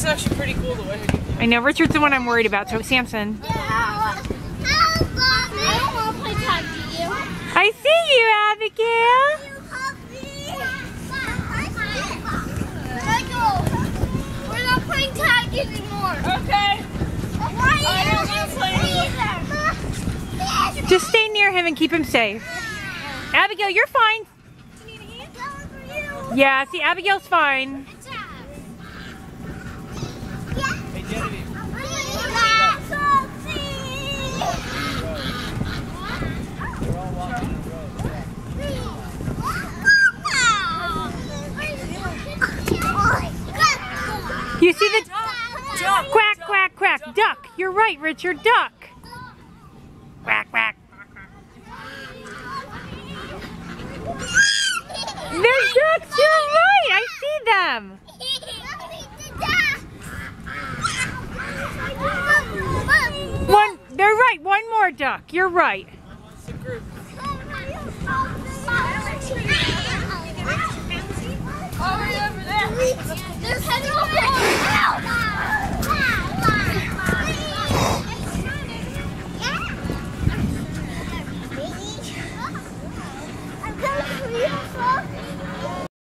is actually pretty cool the way I know Richard's the one I'm worried about. So Samson. I don't want to play tag, do you? I see you, Abigail. We're not playing tag anymore. Okay. Why I don't wanna play Just stay near him and keep him safe. Abigail, you're fine. Yeah, see, Abigail's fine. You see the duck. quack, quack, quack, duck. You're right, Richard, duck. Quack, quack. There's ducks. You're right. I see them. One. They're right. One more duck. You're right. 不要说